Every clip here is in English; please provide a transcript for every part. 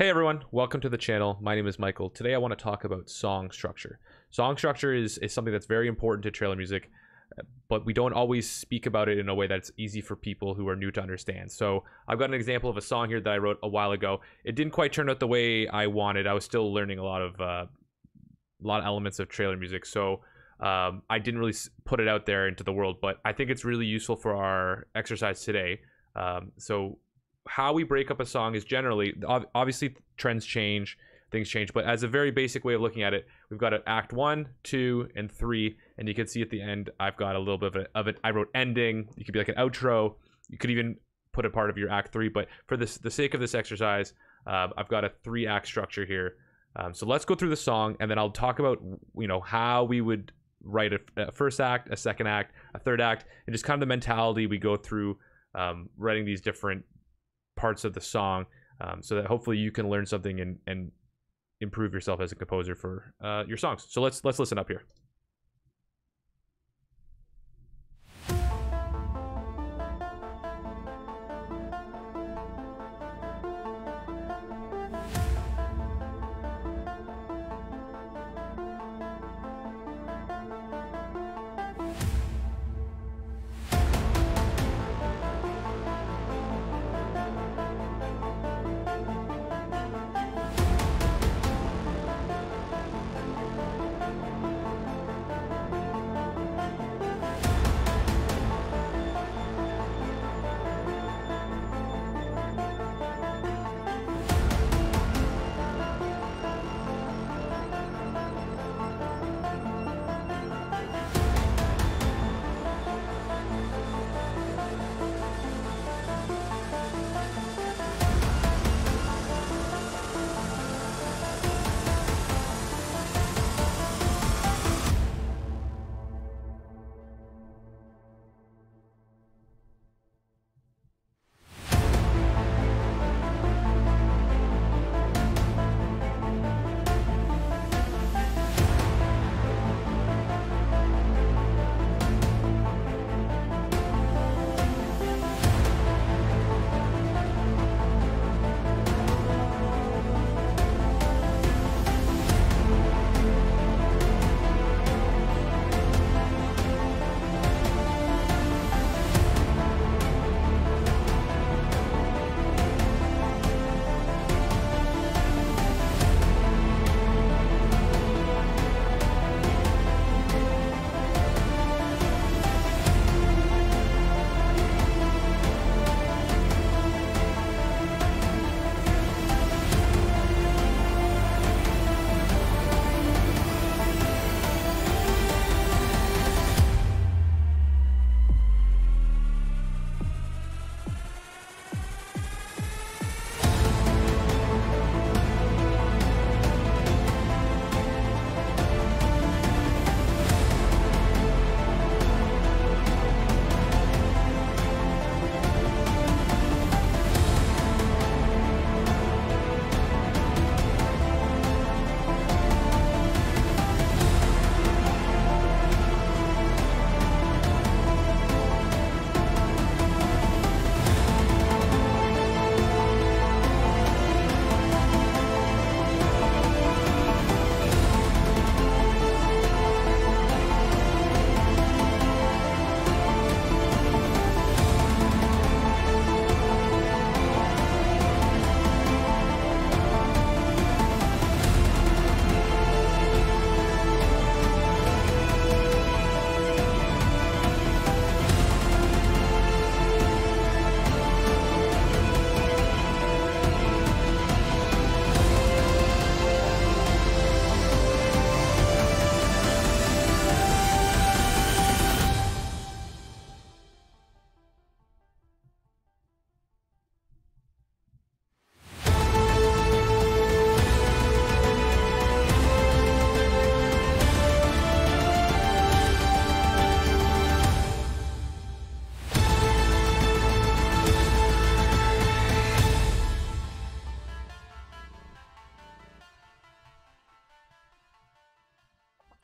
Hey everyone, welcome to the channel. My name is Michael. Today I want to talk about song structure. Song structure is, is something that's very important to trailer music, but we don't always speak about it in a way that's easy for people who are new to understand. So I've got an example of a song here that I wrote a while ago. It didn't quite turn out the way I wanted. I was still learning a lot of uh, a lot of elements of trailer music. So um, I didn't really put it out there into the world, but I think it's really useful for our exercise today. Um, so how we break up a song is generally obviously trends change things change but as a very basic way of looking at it we've got an act one two and three and you can see at the end i've got a little bit of, a, of it i wrote ending you could be like an outro you could even put a part of your act three but for this the sake of this exercise uh, i've got a three act structure here. Um, so let's go through the song and then i'll talk about you know how we would write a, a first act a second act a third act and just kind of the mentality we go through um, writing these different parts of the song um, so that hopefully you can learn something and, and improve yourself as a composer for uh, your songs. So let's let's listen up here.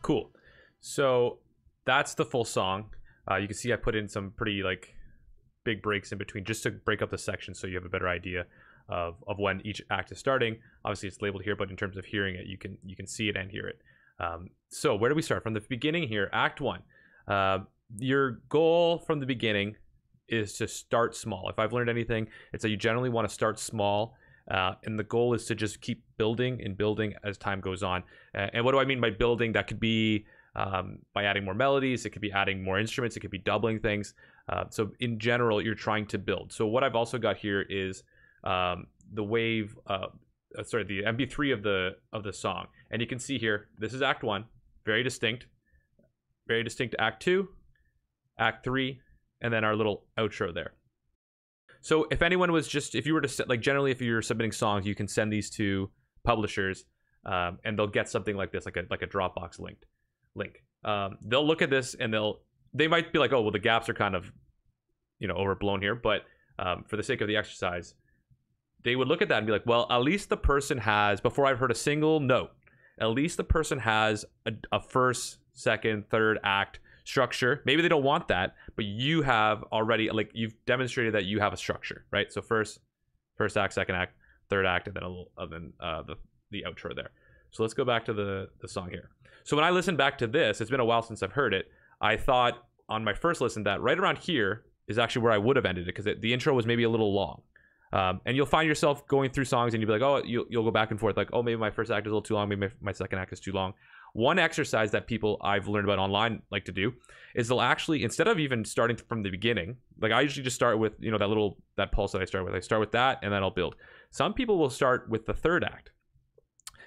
Cool. So that's the full song. Uh, you can see I put in some pretty like big breaks in between just to break up the section so you have a better idea. of, of when each act is starting. Obviously, it's labeled here, but in terms of hearing it, you can you can see it and hear it. Um, so where do we start from the beginning here? Act one. Uh, your goal from the beginning is to start small. If I've learned anything, it's that you generally want to start small. Uh, and the goal is to just keep building and building as time goes on. Uh, and what do I mean by building? That could be um, by adding more melodies, it could be adding more instruments, it could be doubling things. Uh, so, in general, you're trying to build. So, what I've also got here is um, the wave, uh, uh sorry, the MP3 of the of the song, and you can see here this is Act One, very distinct, very distinct. Act Two, Act Three, and then our little outro there. So if anyone was just, if you were to like generally, if you're submitting songs, you can send these to publishers, um, and they'll get something like this, like a like a Dropbox linked link. Um, they'll look at this and they'll they might be like, oh well, the gaps are kind of, you know, overblown here, but um, for the sake of the exercise, they would look at that and be like, well, at least the person has before I've heard a single note, at least the person has a, a first, second, third act structure. Maybe they don't want that, but you have already like you've demonstrated that you have a structure, right? So first, first act, second act, third act, and then a little, and then uh, the the outro there. So let's go back to the the song here. So when I listened back to this, it's been a while since I've heard it. I thought on my first listen that right around here is actually where I would have ended it because the intro was maybe a little long. Um, and you'll find yourself going through songs and you'll be like, oh, you'll, you'll go back and forth, like, oh, maybe my first act is a little too long, maybe my, my second act is too long. One exercise that people I've learned about online like to do is they'll actually instead of even starting from the beginning, like I usually just start with you know that little that pulse that I start with. I start with that and then I'll build. Some people will start with the third act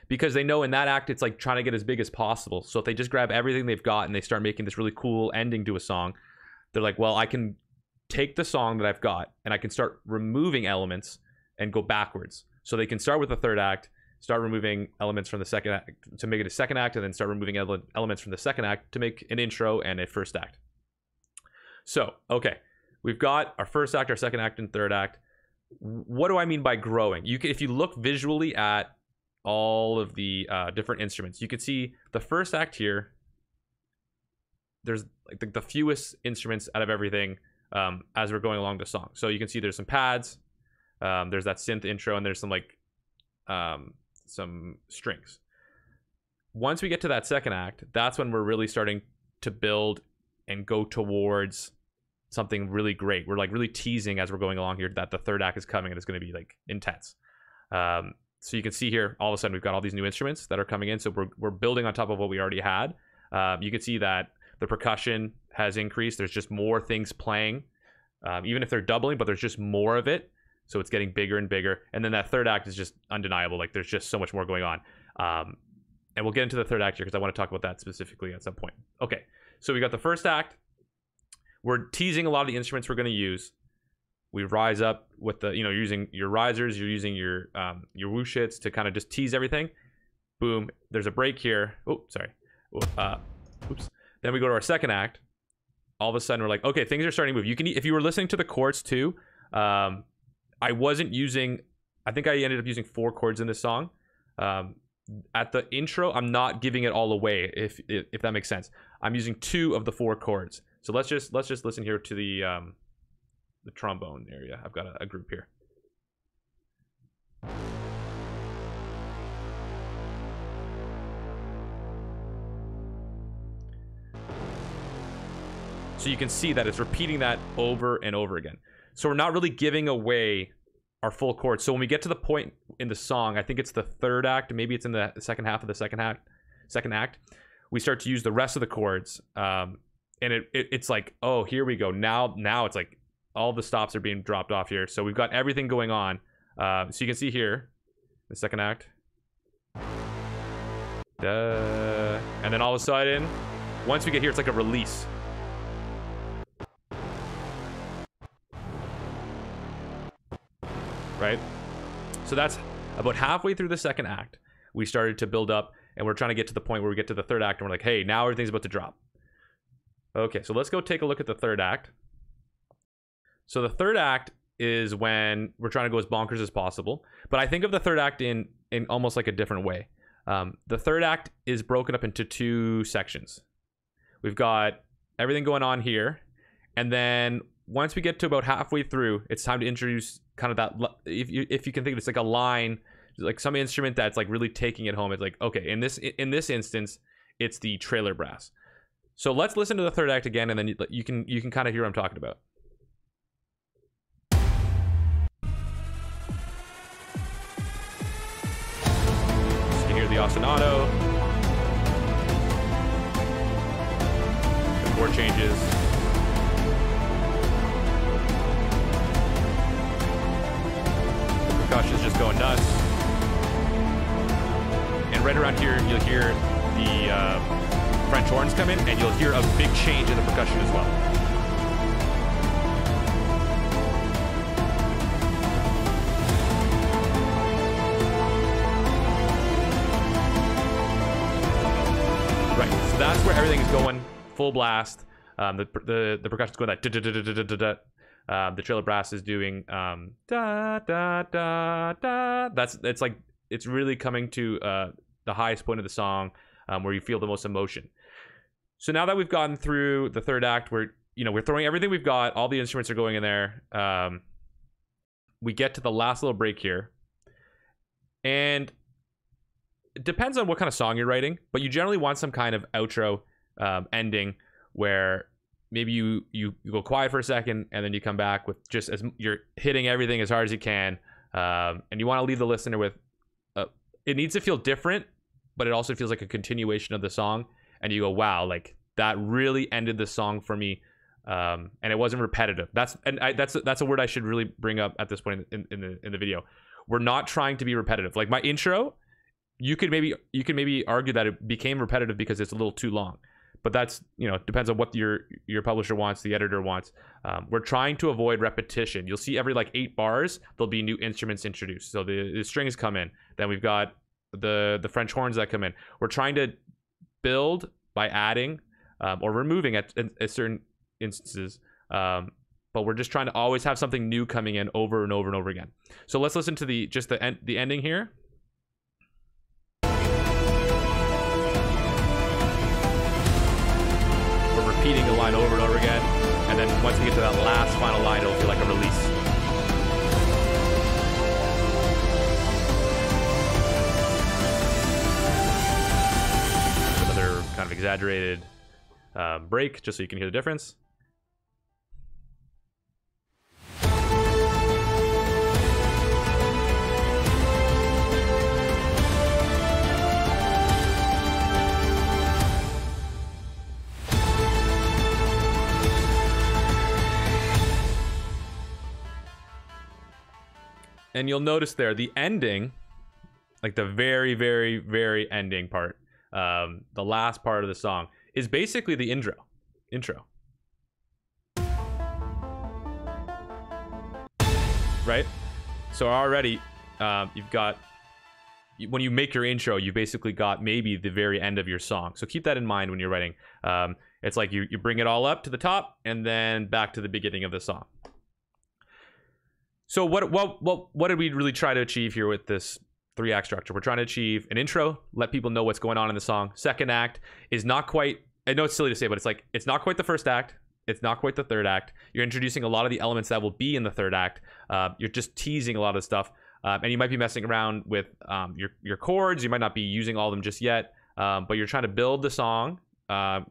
because they know in that act it's like trying to get as big as possible. So if they just grab everything they've got and they start making this really cool ending to a song, they're like, well, I can take the song that I've got and I can start removing elements and go backwards. So they can start with the third act start removing elements from the second act to make it a second act, and then start removing ele- elements from the second act to make an intro and a first act. So, okay, we've got our first act, our second act, and third act. What do I mean by growing? You can, if you look visually at all of the uh, different instruments, you can see the first act here. There's like the, the fewest instruments out of everything um, as we're going along the song. So you can see there's some pads, um, there's that synth intro, and there's some like um, some strings. Once we get to that second act, that's when we're really starting to build and go towards something really great. We're like really teasing as we're going along here that the third act is coming and it's going to be like intense. Um, so you can see here, all of a sudden we've got all these new instruments that are coming in. So we're, we're building on top of what we already had. Um, you can see that the percussion has increased. There's just more things playing, um, even if they're doubling, but there's just more of it so it's getting bigger and bigger. And then that third act is just undeniable. Like there's just so much more going on. Um, and we'll get into the third act here because I want to talk about that specifically at some point. Okay, so we got the first act. We're teasing a lot of the instruments we're going to use. We rise up with the, you know, using your risers, you're using your um, your whoosh hits to kind of just tease everything. Boom. There's a break here. Oh, sorry. Uh, oops. Then we go to our second act. All of a sudden, we're like, okay, things are starting to move. You can, if you were listening to the chords too, um, I wasn't using. I think I ended up using four chords in this song. Um, at the intro, I'm not giving it all away. If, if if that makes sense, I'm using two of the four chords. So let's just let's just listen here to the um, the trombone area. I've got a, a group here. So you can see that it's repeating that over and over again. So we're not really giving away our full chord. So when we get to the point in the song, I think it's the third act, maybe it's in the second half of the second act, second act, we start to use the rest of the chords. Um, and it, it it's like, oh, here we go. Now now it's like all the stops are being dropped off here. So we've got everything going on. Uh, so you can see here, the second act. Duh. And then all of a sudden, once we get here, it's like a release. Right? So that's about halfway through the second act. We started to build up and we're trying to get to the point where we get to the third act and we're like, hey, now everything's about to drop. Okay, so let's go take a look at the third act. So the third act is when we're trying to go as bonkers as possible. But I think of the third act in in almost like a different way. Um, the third act is broken up into two sections. We've got everything going on here, and then once we get to about halfway through, it's time to introduce kind of that. If you if you can think of it, it's like a line, like some instrument that's like really taking it home. It's like okay, in this in this instance, it's the trailer brass. So let's listen to the third act again, and then you, can you can kind of hear what I'm talking about. You hear the ostinato, the chord changes. Going nuts. And right around here, you'll hear the uh, French horns come in, and you'll hear a big change in the percussion as well. Right, so that's where everything's going full blast. Um, the, the the percussion's going da da da da da da da. Um, the trailer brass is doing um, da da da da. That's it's like it's really coming to uh, the highest point of the song um, where you feel the most emotion. So now that we've gotten through the third act, we're you know we're throwing everything we've got. All the instruments are going in there. Um, we get to the last little break here, and it depends on what kind of song you're writing, but you generally want some kind of outro um, ending where maybe you, you you go quiet for a second and then you come back with just as you're hitting everything as hard as you can, um, and you want to leave the listener with. Uh, it needs to feel different, but it also feels like a continuation of the song and you go, wow, like that really ended the song for me. Um, and it wasn't repetitive. That's and I, that's that's a word I should really bring up at this point in, in the in the video. We're not trying to be repetitive. Like my intro, you could maybe you could maybe argue that it became repetitive because it's a little too long. But that's you know depends on what your your publisher wants, the editor wants. Um, we're trying to avoid repetition. You'll see every like eight bars there'll be new instruments introduced. So the, the strings come in. Then we've got the the French horns that come in. We're trying to build by adding um, or removing at, at, certain instances. Um, but we're just trying to always have something new coming in over and over and over again. So let's listen to the just the end, the ending here. Repeating the line over and over again, and then once we get to that last final line, it'll feel like a release. Another kind of exaggerated um, break just so you can hear the difference. And you'll notice there the ending, like the very, very, very ending part um, the last part of the song is basically the intro. Intro. Right? So already um, you've got when you make your intro, you basically got maybe the very end of your song. So keep that in mind when you're writing. Um, it's like you, you bring it all up to the top and then back to the beginning of the song. So what what what what did we really try to achieve here with this three act structure. We're trying to achieve an intro, let people know what's going on in the song. Second act is not quite, I know it's silly to say, but it's like, it's not quite the first act. It's not quite the third act. You're introducing a lot of the elements that will be in the third act. Uh, you're just teasing a lot of stuff. Um, and you might be messing around with um, your, your chords. You might not be using all of them just yet, um, but you're trying to build the song uh,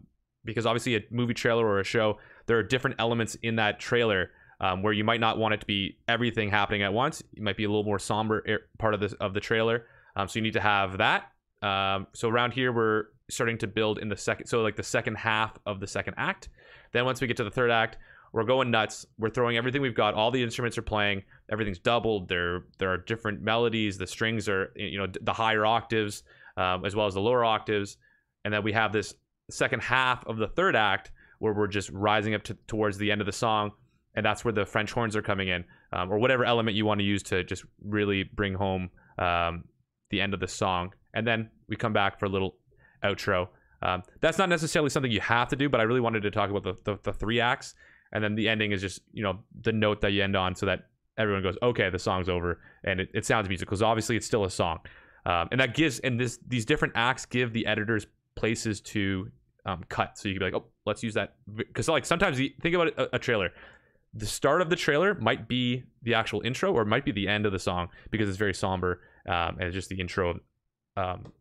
because obviously a movie trailer or a show, there are different elements in that trailer um, where you might not want it to be everything happening at once. You might be a little more somber part of this of the trailer. Um, so you need to have that. Um, so around here, we're starting to build in the second, so like the second half of the second act. Then once we get to the third act, we're going nuts. We're throwing everything we've got. All the instruments are playing. Everything's doubled. There, there are different melodies. The strings are, you know, the higher octaves um, as well as the lower octaves. And then we have this second half of the third act where we're just rising up to, towards the end of the song and that's where the French horns are coming in, um, or whatever element you want to use to just really bring home um, the end of the song. And then we come back for a little outro. Um, that's not necessarily something you have to do, but I really wanted to talk about the, the, the, three acts, and then the ending is just you know the note that you end on, so that everyone goes, okay, the song's over, and it, it sounds musical. Because obviously it's still a song, um, and that gives and this these different acts give the editors places to um, cut, so you can be like, oh, let's use that because like sometimes you think about a, a trailer the start of the trailer might be the actual intro or might be the end of the song because it's very somber um, and it's just the intro um,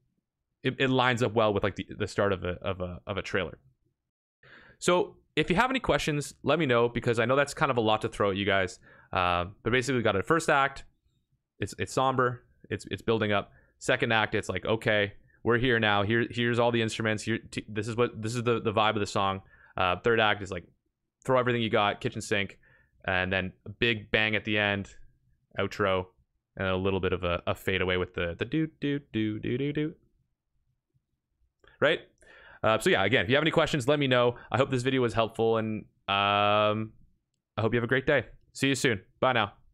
it, it lines up well with like the, the start of a, of a of a trailer. So if you have any questions let me know because i know that's kind of a lot to throw at you guys uh, but basically we got a first act it's it's somber it's it's building up. Second act it's like okay we're here now. Here here's all the instruments. Here t- this is what this is the, the vibe of the song. Uh, third act is like throw everything you got kitchen sink and then a big bang at the end outro and a little bit of a, a fade away with the the do do do do do do. Right? Uh, so yeah again if you have any questions let me know. I hope this video was helpful and um, i hope you have a great day. See you soon. Bye now